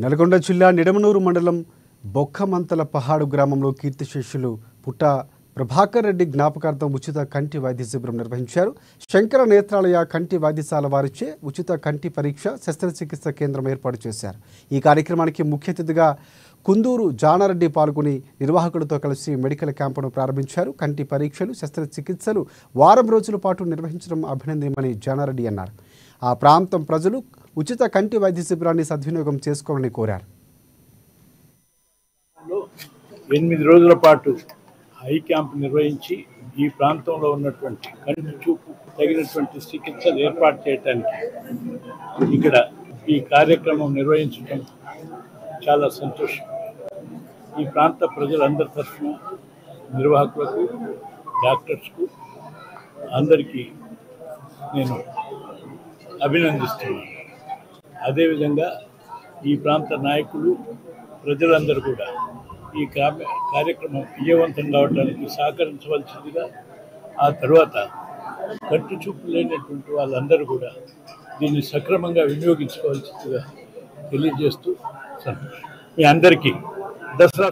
నల్గొండ జిల్లా నిడమనూరు మండలం బొక్కమంతల పహాడు గ్రామంలో కీర్తిశేషులు పుట్ట ప్రభాకర్ రెడ్డి జ్ఞాపకార్థం ఉచిత కంటి వైద్య శిబిరం నిర్వహించారు. శంకర నేత్రాలయ కంటి వైద్యశాల వారిచే ఉచిత కంటి పరీక్ష శస్త్రచికిత్స కేంద్రం ఏర్పాటు చేశారు. ఈ కార్యక్రమానికి ముఖ్య అతిథిగా కుందూరు జానారెడ్డి పాల్గొని నిర్వాహకులతో కలిసి మెడికల్ క్యాంపును ప్రారంభించారు. కంటి పరీక్షలు శస్త్రచికిత్సలు వారం రోజుల పాటు నిర్వహించడం అభినందనమని జానారెడ్డి అన్నారు. ఆ ప్రాంతం ప్రజలు ఉచిత కంటి వైద్య శిబిరాన్ని సద్వినియోగం చేసుకోవాలని కోరారు. ఎనిమిది రోజుల పాటు హై క్యాంప్ నిర్వహించి ఈ ప్రాంతంలో ఉన్నటువంటి కంటి చూపు తగినటువంటి చికిత్సలు ఏర్పాటు చేయడానికి ఇక్కడ ఈ కార్యక్రమం నిర్వహించడం చాలా సంతోషం. ఈ ప్రాంత ప్రజలందరి తరఫున నిర్వాహకులకు డాక్టర్స్కు అందరికీ నేను అభినందిస్తున్నాను. అదేవిధంగా ఈ ప్రాంత నాయకులు ప్రజలందరూ కూడా ఈ గ్రామ కార్యక్రమం విజయవంతం కావడానికి సహకరించవలసిందిగా ఆ తర్వాత కంటి చూపు లేనటువంటి వాళ్ళందరూ కూడా దీన్ని సక్రమంగా వినియోగించుకోవాల్సిందిగా తెలియజేస్తూ మీ అందరికీ దసరా